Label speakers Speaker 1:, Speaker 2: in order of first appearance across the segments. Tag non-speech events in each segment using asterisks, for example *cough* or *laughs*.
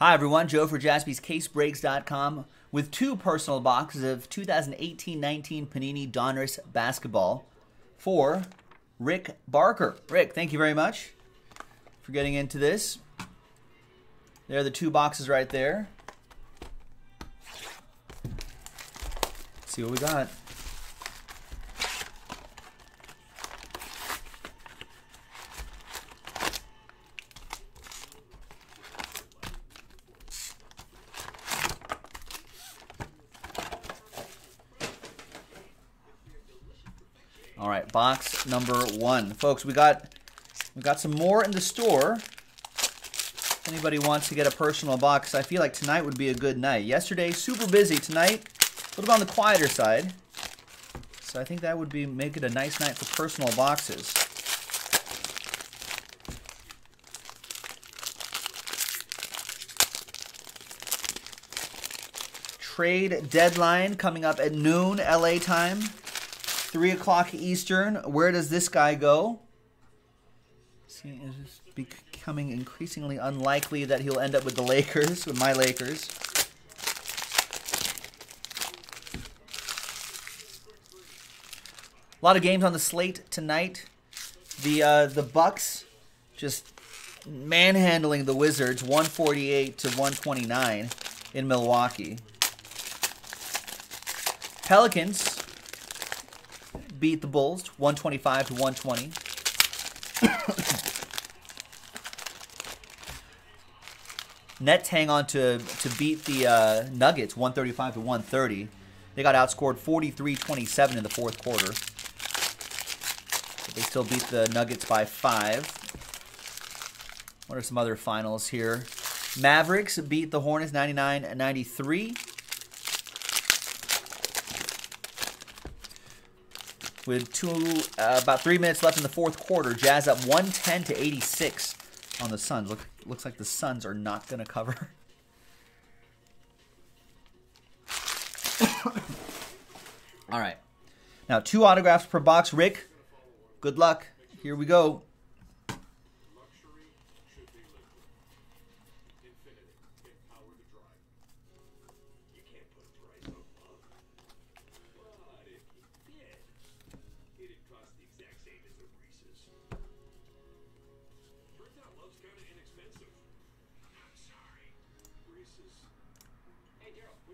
Speaker 1: Hi, everyone. Joe for jaspyscasebreaks.com with two personal boxes of 2018-19 Panini Donruss basketball for Rick Barker. Rick, thank you very much for getting into this. There are the two boxes right there. Let's see what we got. All right, box number one, folks. We got we got some more in the store. If anybody wants to get a personal box, I feel like tonight would be a good night. Yesterday, super busy. Tonight, a little bit on the quieter side. So I think that would be make it a nice night for personal boxes. Trade deadline coming up at noon LA time. 3 o'clock Eastern. Where does this guy go? See, it's becoming increasingly unlikely that he'll end up with the Lakers, with my Lakers. A lot of games on the slate tonight. The uh, the Bucks just manhandling the Wizards, 148 to 129 in Milwaukee. Pelicans beat the Bulls 125 to 120. *coughs* Nets hang on to to beat the uh, Nuggets 135 to 130. They got outscored 43-27 in the fourth quarter. But they still beat the Nuggets by five. What are some other finals here? Mavericks beat the Hornets 99-93. With two uh, about three minutes left in the fourth quarter. Jazz up 110 to 86 on the Suns. Look, looks like the Suns are not going to cover. *laughs* All right. Now, two autographs per box. Rick, good luck. Here we go.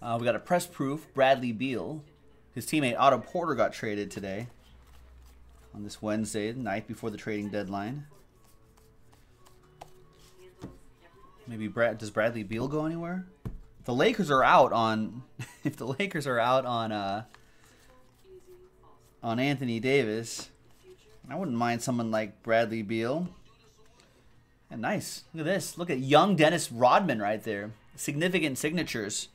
Speaker 1: we got a press proof, Bradley Beal. His teammate Otto Porter got traded today on this Wednesday, the night before the trading deadline. Maybe Brad does Bradley Beal go anywhere? The Lakers are out on *laughs* if the Lakers are out on uh on Anthony Davis, I wouldn't mind someone like Bradley Beal. And nice. Look at this. Look at young Dennis Rodman right there. Significant signatures.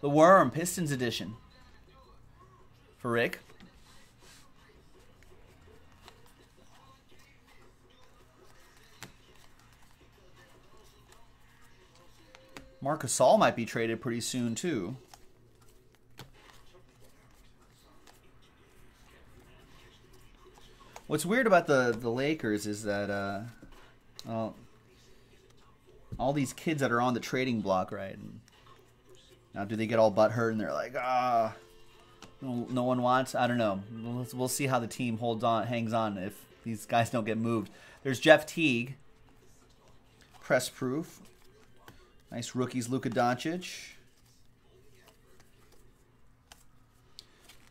Speaker 1: The Worm, Pistons edition. For Rick. Marcus Gasol might be traded pretty soon, too. What's weird about the, the Lakers is that, uh, well, all these kids that are on the trading block, right? And now, do they get all butt hurt and they're like, ah, no, no one wants? I don't know. We'll, we'll see how the team holds on, hangs on if these guys don't get moved. There's Jeff Teague, press proof. Nice rookies, Luka Doncic.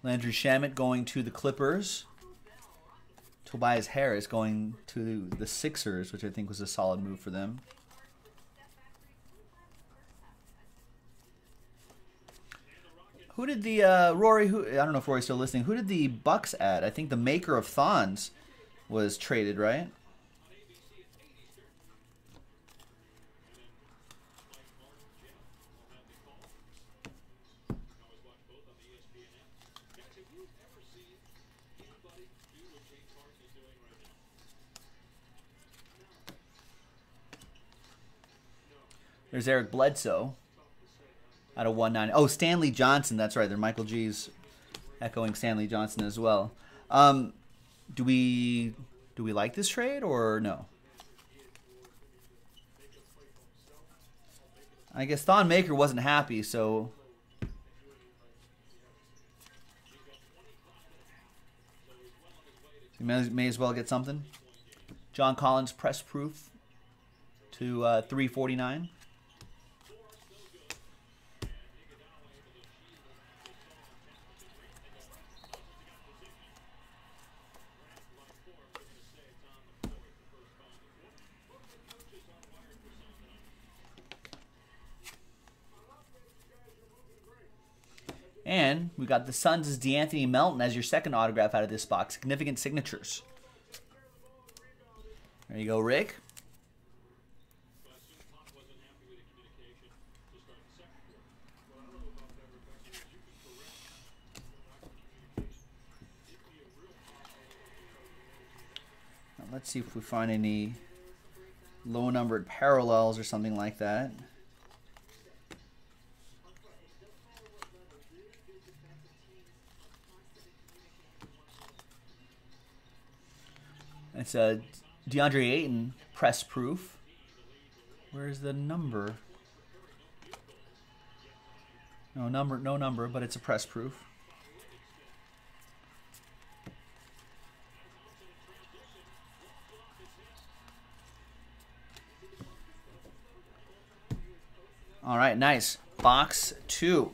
Speaker 1: Landry Shamet going to the Clippers. Tobias Harris going to the Sixers, which I think was a solid move for them. Who did the uh, Rory? Who I don't know if Rory's still listening. Who did the Bucks add? I think the maker of Thons was traded, right? There's Eric Bledsoe out of 190. Oh, Stanley Johnson. That's right. They're Michael G's echoing Stanley Johnson as well. Um, do we do we like this trade or no? I guess Thon Maker wasn't happy, so you may, may as well get something. John Collins press proof to uh, 349. And we got the Suns' De'Anthony Melton as your second autograph out of this box. Significant signatures. There you go, Rick. Let's see if we find any low numbered parallels or something like that. It's a DeAndre Ayton press proof. Where's the number? No number, no number, but it's a press proof. All right, nice. Box two.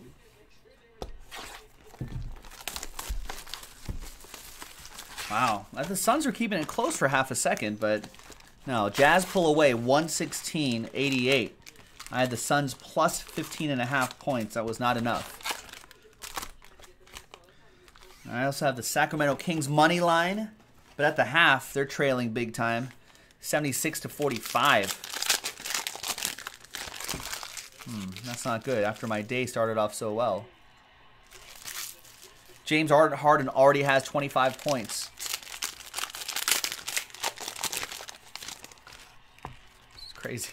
Speaker 1: Wow. The Suns are keeping it close for half a second, but no. Jazz pull away 116-88. I had the Suns plus 15 and a half points. That was not enough. I also have the Sacramento Kings money line, but at the half, they're trailing big time. 76 to 45. Hmm, that's not good after my day started off so well. James Harden already has 25 points. Crazy.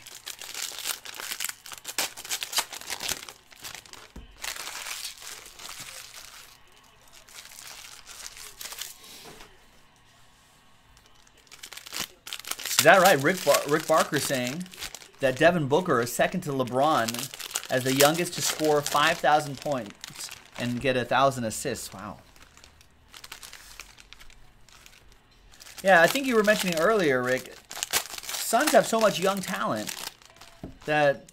Speaker 1: Is that right? Rick, Bar Rick Barker saying that Devin Booker is second to LeBron as the youngest to score 5,000 points and get a 1,000 assists. Wow. Yeah, I think you were mentioning earlier, Rick, Suns have so much young talent that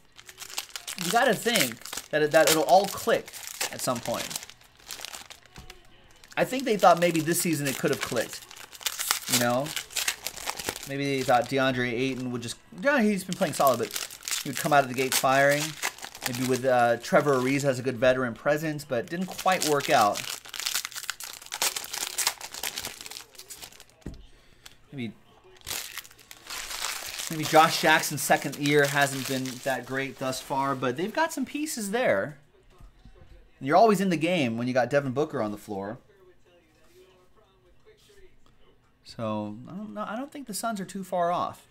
Speaker 1: you got to think that it, that it'll all click at some point. I think they thought maybe this season it could have clicked. You know, maybe they thought DeAndre Ayton would just yeah he's been playing solid, but he would come out of the gate firing. Maybe with uh, Trevor Ariza has a good veteran presence, but didn't quite work out. Maybe Maybe Josh Jackson's second year hasn't been that great thus far, but they've got some pieces there. You're always in the game when you got Devin Booker on the floor. So I don't know. I don't think the Suns are too far off.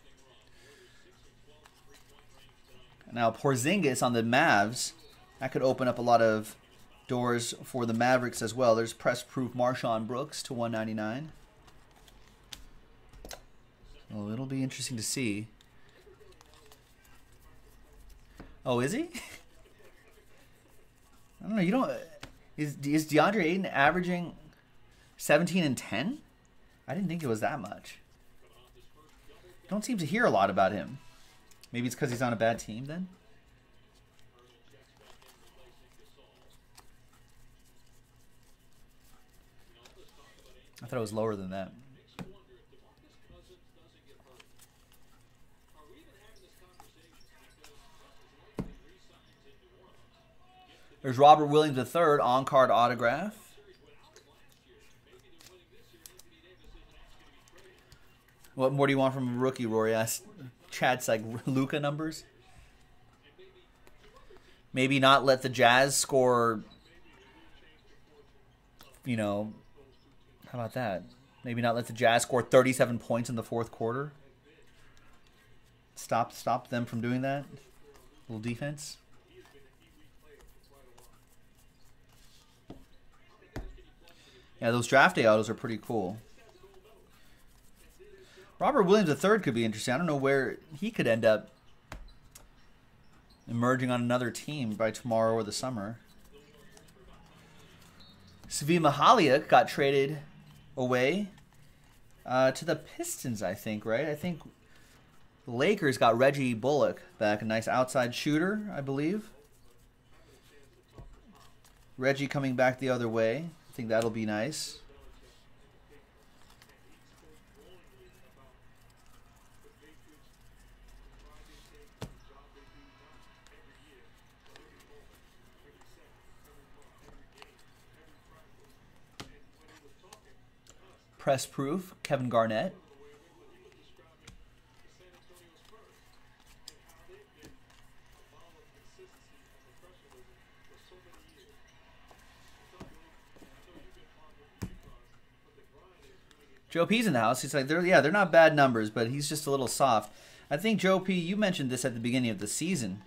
Speaker 1: Now Porzingis on the Mavs, that could open up a lot of doors for the Mavericks as well. There's press proof MarShon Brooks to 199. Well, it'll be interesting to see. Oh, is he? *laughs* I don't know. You don't. Is is DeAndre Ayton averaging 17 and 10? I didn't think it was that much. Don't seem to hear a lot about him. Maybe it's because he's on a bad team then. I thought it was lower than that. There's Robert Williams III on card autograph. What more do you want from a rookie, Rory? Asked Chad's like *laughs* Luka numbers. Maybe not let the Jazz score. You know, how about that? Maybe not let the Jazz score 37 points in the fourth quarter. Stop, stop them from doing that. A little defense. Yeah, those draft day autos are pretty cool. Robert Williams III could be interesting. I don't know where he could end up emerging on another team by tomorrow or the summer. Svi Mykhailiuk got traded away uh, to the Pistons, I think, right? I think the Lakers got Reggie Bullock back, a nice outside shooter, I believe. Reggie coming back the other way. I think that'll be nice. Press proof, Kevin Garnett. Joe P's in the house. He's like, they're yeah, they're not bad numbers, but he's just a little soft. I think Joe P. You mentioned this at the beginning of the season.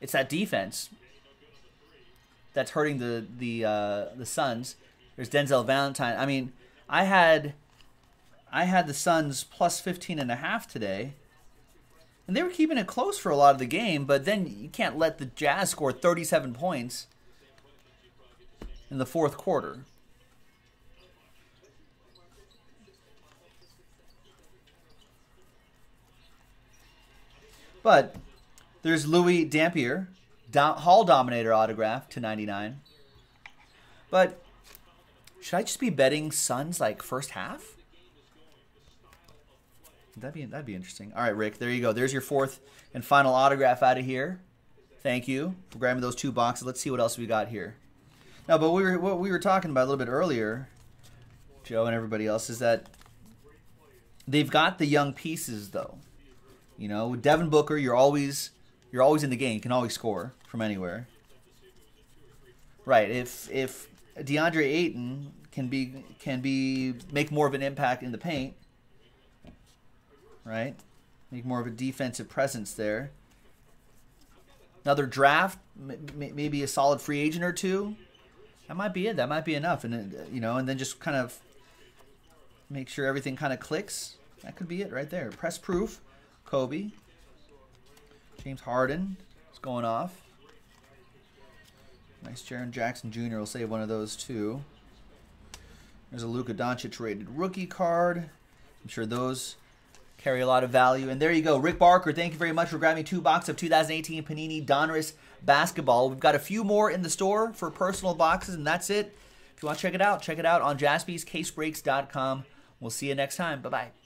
Speaker 1: It's that defense that's hurting the the uh, the Suns. There's Denzel Valentine. I mean, I had I had the Suns plus 15 and a half today. And they were keeping it close for a lot of the game, but then you can't let the Jazz score 37 points in the fourth quarter. But there's Louie Dampier, Hall Dominator autograph to 99. But should I just be betting Suns like first half? That'd be that'd be interesting. All right, Rick, there you go. There's your fourth and final autograph out of here. Thank you for grabbing those two boxes. Let's see what else we got here. Now, but we were what we were talking about a little bit earlier, Joe and everybody else, is that they've got the young pieces though. You know, with Devin Booker, you're always you're always in the game. You can always score from anywhere. Right. If if DeAndre Ayton can be can be make more of an impact in the paint, right? Make more of a defensive presence there. Another draft, maybe a solid free agent or two. That might be it. That might be enough, and you know, and then just kind of make sure everything kind of clicks. That could be it right there. Press proof, Kobe. James Harden is going off. Nice Jaren Jackson Jr. will save one of those too. There's a Luka Doncic rated rookie card. I'm sure those carry a lot of value. And there you go. Rick Barker, thank you very much for grabbing two boxes of 2018 Panini Donruss basketball. We've got a few more in the store for personal boxes, and that's it. If you want to check it out, check it out on jaspyscasebreaks.com. We'll see you next time. Bye-bye.